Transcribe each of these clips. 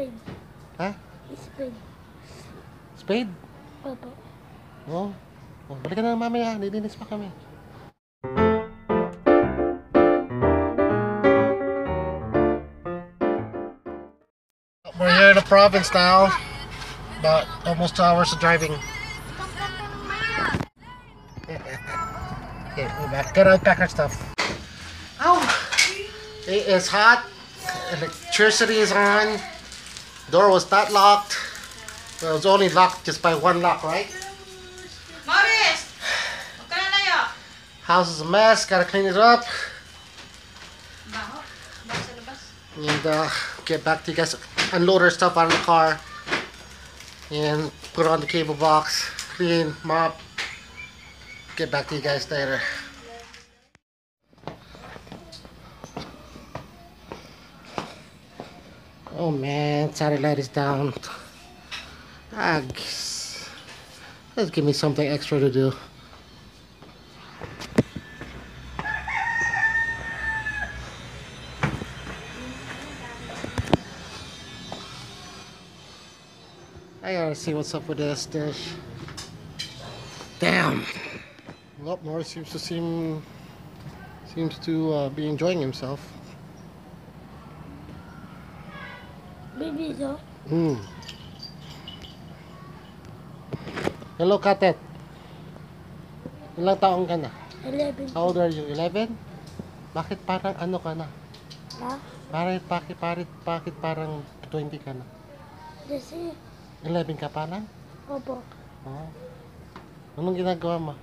Spade. Ha? Spade. Spade? Opo. Oo. Oh. oh balikan na mamaya. Nilinis pa kami. We're here in the province now. About almost two hours of driving. okay, we're back. Gotta unpack our stuff. Ow! It is hot. Electricity is on. Door was not locked. It was only locked just by one lock, right? Morris! Huwag ka na. House is a mess. Gotta clean it up. Baho. Baho sa labas. And uh, get back to you guys. Unload our stuff out of the car. And put on the cable box. Clean, mop. Get back to you guys later. Oh man, satellite is down. Let's give me something extra to do. I gotta see what's up with this dish. Damn. Well, Morris seems to seem seems to uh, be enjoying himself. Baby so. Hmm. Hello, Katet. Ilang taong ka na? 11. How old are you? 11? Bakit parang ano ka na? Ha? Bakit, bakit, bakit, bakit parang 20 ka na? Kasi. 11 ka pa lang? Opo. Oh. Anong ginagawa mo?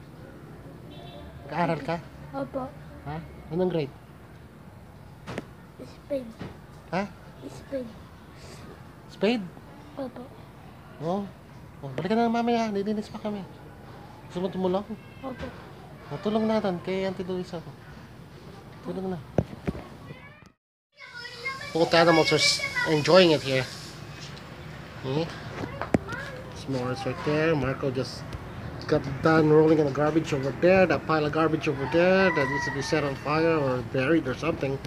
Nag-aaral ka? Opo. Ha? Anong grade? Spade. Ha? Spade. Spade? Opo. Oo. Oh. balikan na mamaya. Nilinis pa kami. Gusto mo tumulong? Opo. Oh, tulong natin kay Auntie Luisa ko. Tulong na. Both animals are enjoying it here. Hmm? S'mores right there. Marco just got done rolling in the garbage over there. That pile of garbage over there that needs to be set on fire or buried or something.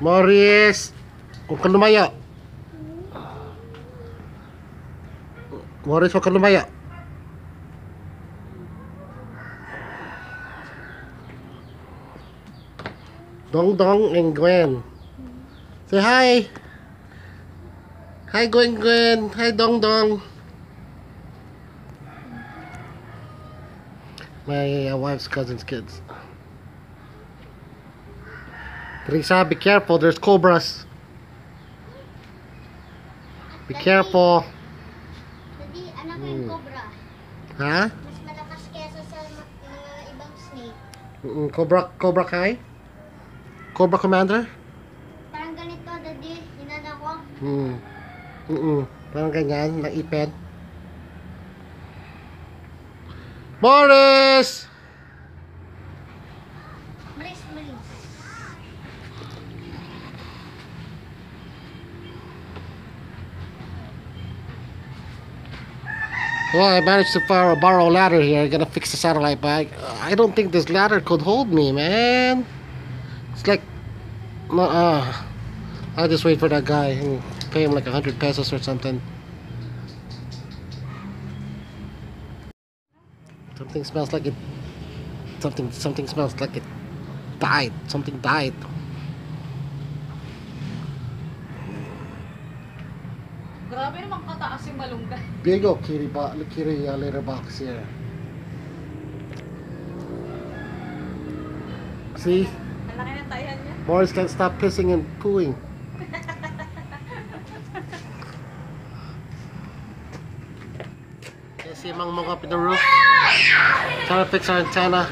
Morris! Huwag ka lumaya. Morris, huwag ka lumaya. Dong Dong and Gwen. Say hi. Hi Gwen Gwen. Hi Dong Dong. My uh, wife's cousin's kids. Teresa, be careful. There's cobras. Be careful. Hindi, anak ko yung cobra. Ha? Mas malakas kesa sa mga ibang snake. Mm, Cobra, Cobra Kai? Cobra Commander? Parang ganito, daddy. Hinana ko. Hmm. Mm Parang ganyan, naiped. Morris! Well, I managed to borrow, borrow ladder here. I gotta fix the satellite bag. I don't think this ladder could hold me, man. It's like, uh, I'll just wait for that guy and pay him like a hundred pesos or something. Something smells like it. Something, something smells like it died. Something died. Grabe naman kataas yung malunggay. Big old kitty, bo- kitty uh, litter box here. See? Ang laki ng tayan niya. Morris can't stop pissing and pooing. You see Mang Mong up in the roof? Trying to fix our antenna.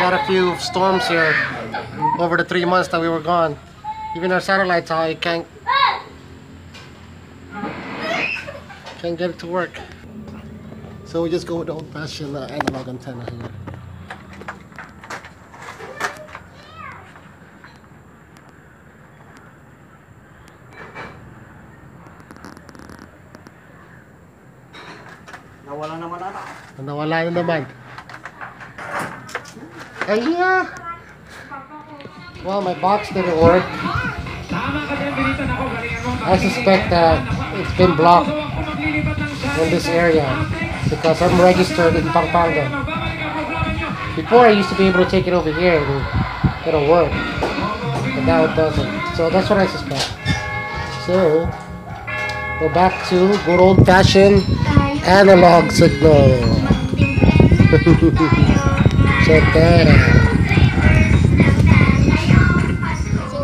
We had a few storms here over the three months that we were gone. Even our satellites, I can't can't get it to work. So we just go with the old-fashioned uh, analog antenna here. Nawala naman anak. Nawala na naman. Ay, yeah. Well, my box didn't work. I suspect that it's been blocked in this area because I'm registered in Pampanga. Before I used to be able to take it over here and it'll work, but now it doesn't. So that's what I suspect. So go back to good old fashioned analog signal. That out.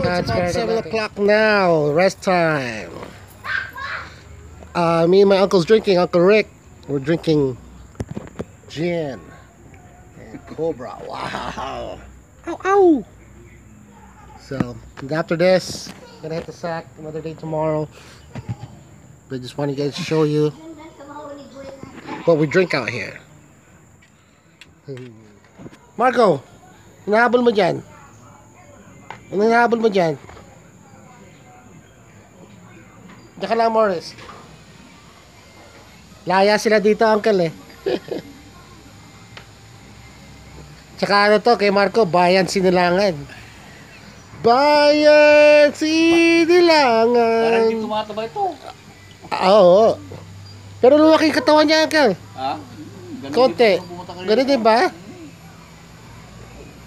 Uh, it's about 7 o'clock now, rest time. Uh, me and my uncle's drinking, Uncle Rick. We're drinking gin and Cobra. Wow. Ow, ow. So, after this, gonna hit the sack another day tomorrow. But just want you guys to show you what we drink out here. Marco, hinahabol mo dyan? Ano mo dyan? Diyan ka lang, Morris. Laya sila dito, uncle eh. Tsaka ano to, kay Marco, Bayan Sinilangan. Bayan Sinilangan. Parang hindi tumataba ito. Ah, Oo. Pero lumaki yung katawan niya, uncle. Ha? Ganun Konti. Ganun din ba?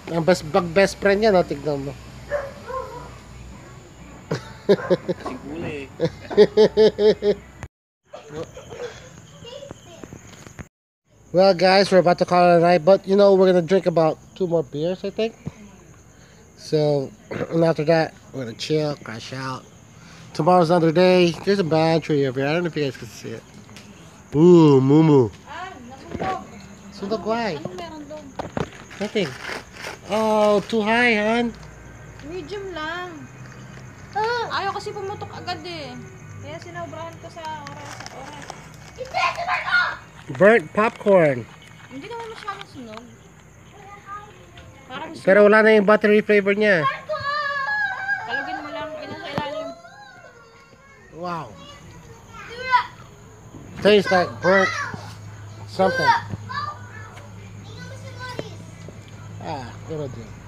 Ang best, bag best friend niya, no? Tignan mo. Kasing kulay eh. Well, guys, we're about to call it a night, but you know, we're gonna drink about two more beers, I think. So, and after that, we're gonna chill, crash out. Tomorrow's another day. There's a band tree over here. I don't know if you guys can see it. Ooh, Mumu. Ah, nasunog. Sundog, why? Anong meron doon? Nothing. Oh, too high, hon. Medium lang. Ah! Ayaw kasi pumutok agad eh. Kaya sinobrahan ko sa oras sa oras. Burnt popcorn. Hindi naman masyadong sunog. Parang Pero wala na yung buttery flavor niya. Kalugin mo lang. Ina sa ilalim. Wow. Tastes like burnt something. Ah, good idea.